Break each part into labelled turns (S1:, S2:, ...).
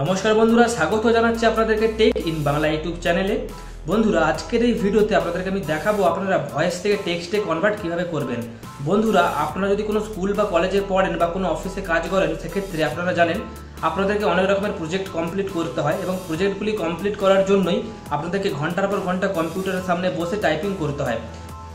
S1: নমস্কার বন্ধুরা, স্বাগত জানাচ্ছি আপনাদেরকে টেক ইন বাংলা ইউটিউব চ্যানেলে বন্ধুরা, আজকের এই ভিডিওতে আপনাদেরকে আমি দেখাবো আপনারা ভয়েস থেকে টেক্সটে কনভার্ট কীভাবে করবেন। বন্ধুরা, আপনারা যদি কোনো স্কুল বা কলেজে পড়েন বা কোনো অফিসে কাজ করেন, সেক্ষেত্রে আপনারা জানেন আপনাদেরকে অনেক রকমের প্রজেক্ট কমপ্লিট করতে হয় এবং প্রজেক্টগুলি কমপ্লিট করার জন্যই আপনাদেরকে ঘণ্টার পর ঘণ্টা কম্পিউটারের সামনে বসে টাইপিং করতে হয়।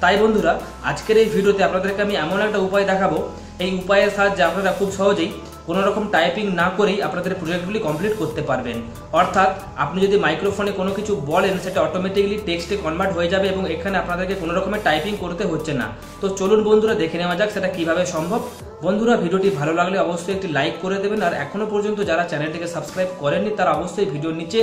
S1: তাই বন্ধুরা, আজকের এই ভিডিওতে আপনাদেরকে আমি এমন একটা উপায় দেখাবো। এই উপায়ের সাহায্যে আপনারা খুব সহজেই কোনো রকম টাইপিং না করেই আপনাদের প্রজেক্টগুলি কমপ্লিট করতে পারবেন। অর্থাৎ আপনি যদি মাইক্রোফোনে কোনো কিছু বলেন, সেটা অটোমেটিকলি টেক্সটে কনভার্ট হয়ে যাবে এবং এখানে আপনাদেরকে কোনো রকমের টাইপিং করতে হচ্ছে না। তো চলুন বন্ধুরা, দেখে নেওয়া যাক সেটা কীভাবে সম্ভব। বন্ধুরা, ভিডিওটি ভালো লাগলে অবশ্যই একটি লাইক করে দেবেন আর এখনও পর্যন্ত যারা চ্যানেলটিকে সাবস্ক্রাইব করেননি, তারা অবশ্যই ভিডিওর নিচে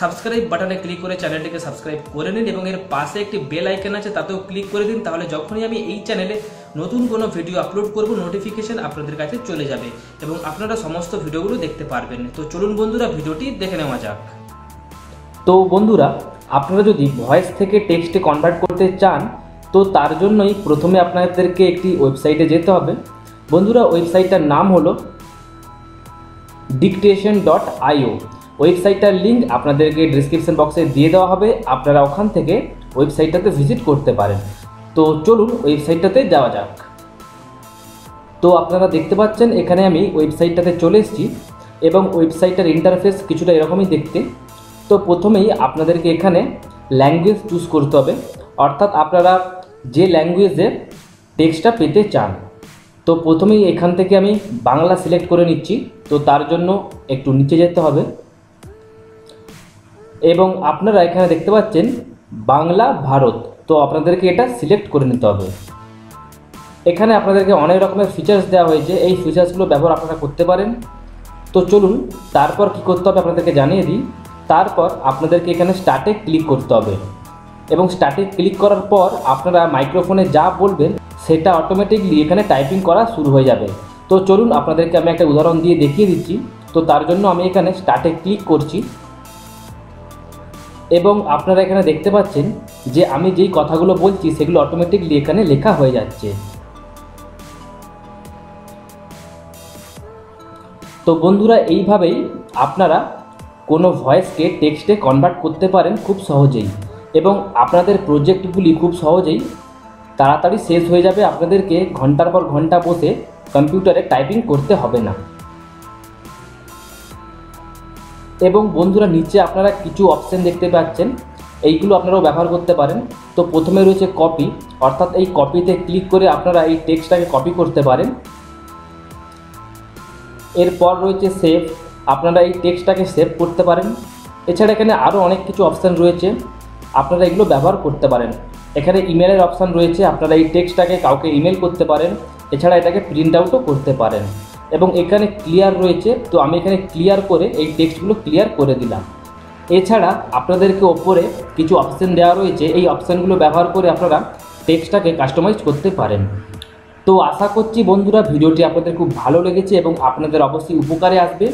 S1: সাবস্ক্রাইব বাটনে ক্লিক করে চ্যানেলটিকে সাবস্ক্রাইব করে নিন এবং এর পাশে একটি বেল আইকন আছে, তাতেও ক্লিক করে দিন। তাহলে যখনই আমি এই চ্যানেলে নতুন কোনো ভিডিও আপলোড করব নোটিফিকেশন আপনাদের কাছে চলে যাবে এবং আপনারা সমস্ত ভিডিওগুলো দেখতে পারবেন। তো চলুন বন্ধুরা, ভিডিওটি দেখে নেওয়া যাক।
S2: তো বন্ধুরা, আপনারা যদি ভয়েস থেকে টেক্সটে কনভার্ট করতে চান, তো তার জন্যই প্রথমে আপনাদেরকে একটি ওয়েবসাইটে যেতে হবে। বন্ধুরা ওয়েবসাইটটার নাম হলো ডিকটেশন ডট আইও ওয়েবসাইটটার লিঙ্ক আপনাদেরকে ডিসক্রিপশন বক্সে দিয়ে দেওয়া হবে। আপনারা ওখান থেকে ওয়েবসাইটটাতে ভিজিট করতে পারেন। তো চলুন ওয়েবসাইটটাতে যাওয়া যাক। তো আপনারা দেখতে পাচ্ছেন, এখানে আমি ওয়েবসাইটটাতে চলে এসেছি এবং ওয়েবসাইটটার ইন্টারফেস কিছুটা এরকমই দেখতে। তো প্রথমেই আপনাদেরকে এখানে ল্যাঙ্গুয়েজ চুজ করতে হবে। অর্থাৎ আপনারা যে ল্যাঙ্গুয়েজে টেক্সটটা পেতে চান, তো প্রথমেই এখান থেকে আমি বাংলা সিলেক্ট করে নিচ্ছি। তো তার জন্য একটু নিচে যেতে হবে। এবং আপনারা এখানে দেখতে পাচ্ছেন, বাংলা, ভারত। তো আপনাদেরকে এটা সিলেক্ট করে নিতে হবে। এখানে আপনাদেরকে অনেক রকমের ফিচার্স দেওয়া হয়েছে। এই ফিচার্সগুলো ব্যবহার আপনারা করতে পারেন। তো চলুন, তারপর কি করতে হবে আপনাদেরকে জানিয়ে দিই। তারপর আপনাদেরকে এখানে স্টার্টে ক্লিক করতে হবে। এবং স্টার্টে ক্লিক করার পর আপনারা মাইক্রোফোনে যা বলবেন, সেটা অটোমেটিকলি এখানে টাইপিং করা শুরু হয়ে যাবে। তো চলুন, আপনাদেরকে আমি একটা উদাহরণ দিয়ে দেখিয়ে দিচ্ছি। তো তার জন্য আমি এখানে স্টার্টে ক্লিক করছি। এবং আপনারা এখানে দেখতে পাচ্ছেন যে আমি যেই কথাগুলো বলছি সেগুলো অটোমেটিকলি এখানে লেখা হয়ে যাচ্ছে। তো বন্ধুরা, এইভাবেই আপনারা কোনো ভয়েসকে টেক্সটে কনভার্ট করতে পারেন খুব সহজেই। এবং আপনাদের প্রজেক্টগুলি খুব সহজেই তাড়াতাড়ি শেষ হয়ে যাবে। আপনাদেরকে ঘণ্টার পর ঘণ্টা বসে কম্পিউটারে টাইপিং করতে হবে না। এবং বন্ধুরা, নিচে আপনারা কিছু অপশান দেখতে পাচ্ছেন। এইগুলো আপনারাও ব্যবহার করতে পারেন। তো প্রথমে রয়েছে কপি অর্থাৎ এই কপিতে ক্লিক করে আপনারা এই টেক্সটটাকে কপি করতে পারেন। এরপর রয়েছে সেভ আপনারা এই টেক্সটটাকে সেভ করতে পারেন। এছাড়া এখানে আরও অনেক কিছু অপশান রয়েছে, আপনারা এগুলো ব্যবহার করতে পারেন। এখানে ইমেলের অপশান রয়েছে, আপনারা এই টেক্সটটাকে কাউকে ইমেল করতে পারেন। এছাড়া এটাকে প্রিন্ট আউটও করতে পারেন। এবং এখানে ক্লিয়ার রয়েছে, তো আমি এখানে ক্লিয়ার করে এই টেক্সটগুলো ক্লিয়ার করে দিলাম। এছাড়া আপনাদেরকে ওপরে কিছু অপশান দেওয়া রয়েছে। এই অপশানগুলো ব্যবহার করে আপনারা টেক্সটটাকে কাস্টমাইজ করতে পারেন। তো আশা করছি বন্ধুরা, ভিডিওটি আপনাদের খুব ভালো লেগেছে এবং আপনাদের অবশ্যই উপকারে আসবে।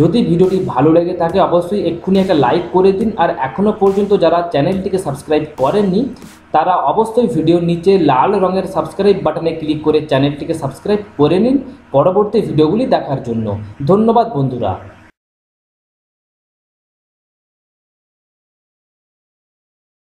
S2: যদি ভিডিওটি ভালো লেগে থাকে, অবশ্যই এক্ষুনি একটা লাইক করে দিন। আর এখনও পর্যন্ত যারা চ্যানেলটিকে সাবস্ক্রাইব করেননি, তারা অবশ্যই ভিডিওর নিচে লাল রঙের সাবস্ক্রাইব বাটনে ক্লিক করে চ্যানেলটিকে সাবস্ক্রাইব করে নিন পরবর্তী ভিডিওগুলি দেখার জন্য। ধন্যবাদ বন্ধুরা।